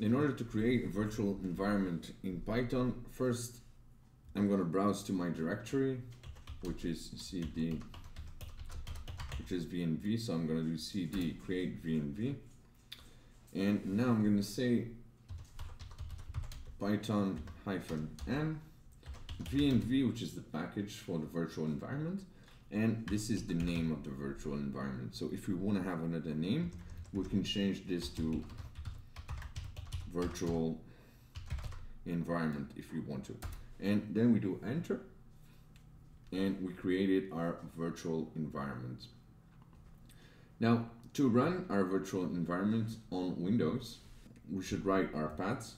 in order to create a virtual environment in Python, first I'm going to browse to my directory, which is cd, which is venv. So I'm going to do cd create venv. And now I'm going to say python hyphen m venv, which is the package for the virtual environment. And this is the name of the virtual environment. So if we want to have another name, we can change this to virtual environment if we want to. And then we do enter and we created our virtual environment. Now to run our virtual environment on Windows, we should write our path.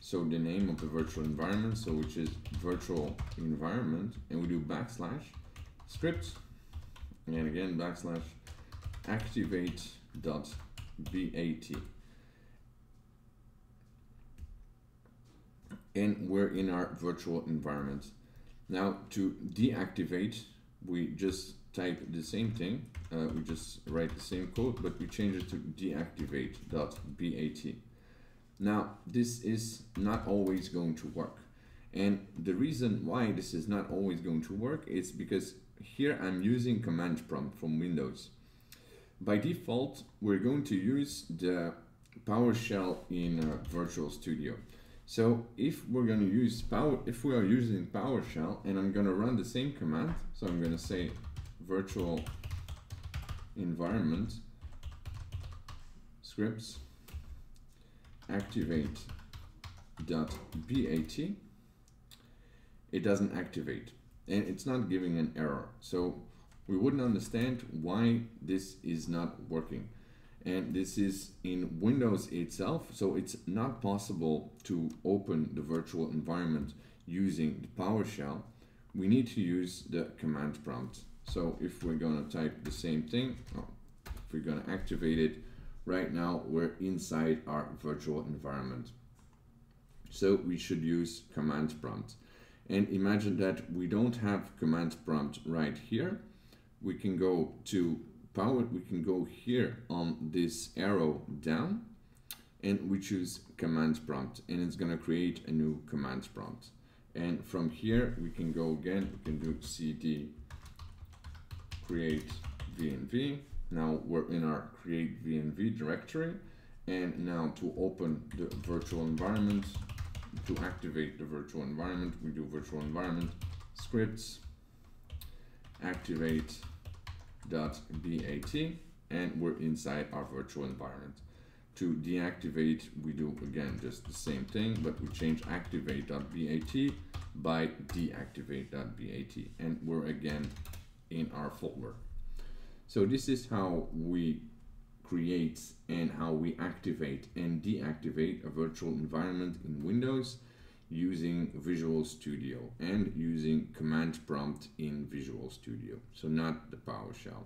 So the name of the virtual environment, so which is virtual environment, and we do backslash script, and again backslash activate dot bat. And we're in our virtual environment. Now to deactivate, we just type the same thing. Uh, we just write the same code, but we change it to deactivate.bat. Now, this is not always going to work. And the reason why this is not always going to work is because here I'm using command prompt from Windows. By default, we're going to use the PowerShell in uh, Virtual Studio. So if we're going to use Power, if we are using PowerShell and I'm going to run the same command, so I'm going to say virtual environment scripts activate dot bat. It doesn't activate and it's not giving an error. So we wouldn't understand why this is not working and this is in Windows itself so it's not possible to open the virtual environment using the PowerShell. We need to use the command prompt. So if we're going to type the same thing oh, if we're going to activate it right now we're inside our virtual environment. So we should use command prompt. And imagine that we don't have command prompt right here. We can go to power we can go here on this arrow down and we choose command prompt and it's going to create a new command prompt and from here we can go again we can do cd create venv. Now we're in our create venv directory. And now to open the virtual environment, to activate the virtual environment, we do virtual environment scripts activate bat and we're inside our virtual environment. To deactivate, we do again just the same thing, but we change activate.bat by deactivate.bat and we're again in our folder. So this is how we create and how we activate and deactivate a virtual environment in Windows using Visual Studio and using command prompt in Visual Studio, so not the PowerShell.